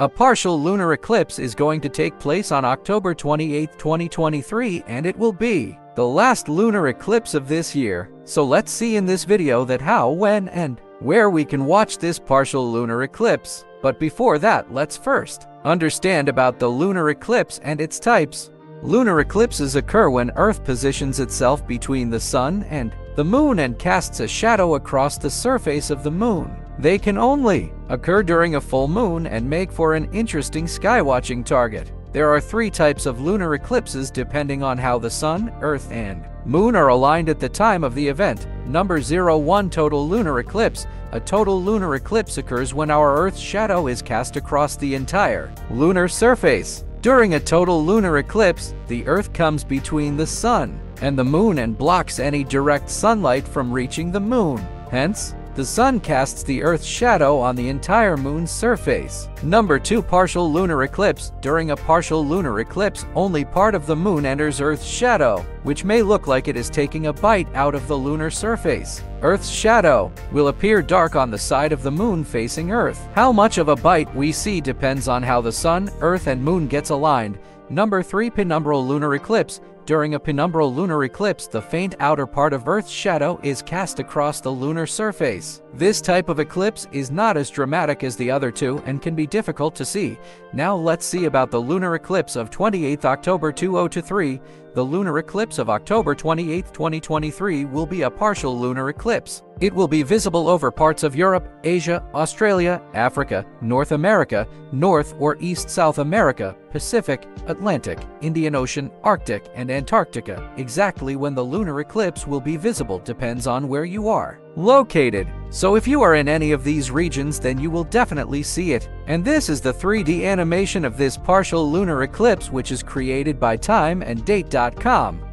A partial lunar eclipse is going to take place on October 28, 2023, and it will be the last lunar eclipse of this year. So let's see in this video that how, when, and where we can watch this partial lunar eclipse. But before that, let's first understand about the lunar eclipse and its types. Lunar eclipses occur when Earth positions itself between the Sun and the Moon and casts a shadow across the surface of the Moon. They can only occur during a full moon and make for an interesting skywatching target. There are three types of lunar eclipses depending on how the Sun, Earth, and Moon are aligned at the time of the event. Number 01 Total lunar eclipse. A total lunar eclipse occurs when our Earth's shadow is cast across the entire lunar surface. During a total lunar eclipse, the Earth comes between the Sun and the Moon and blocks any direct sunlight from reaching the Moon. Hence, the sun casts the Earth's shadow on the entire moon's surface. Number 2 Partial lunar eclipse. During a partial lunar eclipse, only part of the moon enters Earth's shadow, which may look like it is taking a bite out of the lunar surface. Earth's shadow will appear dark on the side of the moon facing Earth. How much of a bite we see depends on how the sun, Earth, and moon gets aligned. Number 3 Penumbral lunar eclipse. During a penumbral lunar eclipse, the faint outer part of Earth's shadow is cast across the lunar surface. This type of eclipse is not as dramatic as the other two and can be difficult to see. Now let's see about the lunar eclipse of 28 October 2023. The lunar eclipse of October 28, 2023 will be a partial lunar eclipse. It will be visible over parts of Europe, Asia, Australia, Africa, North America, North or East South America, Pacific, Atlantic, Indian Ocean, Arctic, and Antarctica. Exactly when the lunar eclipse will be visible depends on where you are located. So if you are in any of these regions, then you will definitely see it. And this is the 3D animation of this partial lunar eclipse, which is created by timeanddate.com.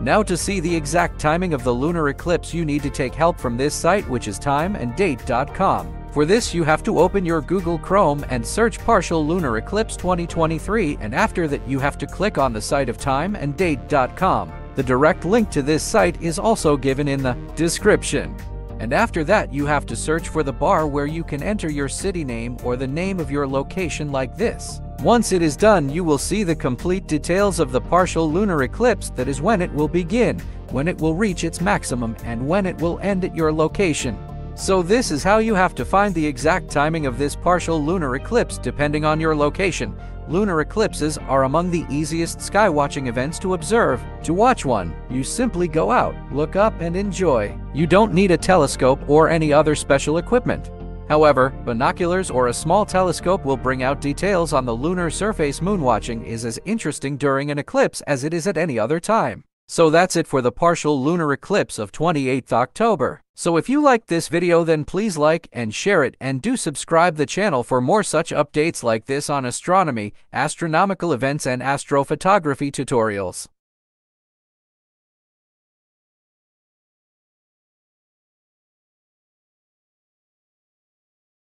Now to see the exact timing of the lunar eclipse you need to take help from this site which is timeanddate.com. For this you have to open your Google Chrome and search partial lunar eclipse 2023 and after that you have to click on the site of timeanddate.com. The direct link to this site is also given in the description. And after that you have to search for the bar where you can enter your city name or the name of your location like this. Once it is done, you will see the complete details of the partial lunar eclipse that is when it will begin, when it will reach its maximum, and when it will end at your location. So this is how you have to find the exact timing of this partial lunar eclipse depending on your location. Lunar eclipses are among the easiest skywatching events to observe. To watch one, you simply go out, look up, and enjoy. You don't need a telescope or any other special equipment. However, binoculars or a small telescope will bring out details on the lunar surface moonwatching is as interesting during an eclipse as it is at any other time. So that's it for the partial lunar eclipse of 28th October. So if you liked this video then please like and share it and do subscribe the channel for more such updates like this on astronomy, astronomical events and astrophotography tutorials.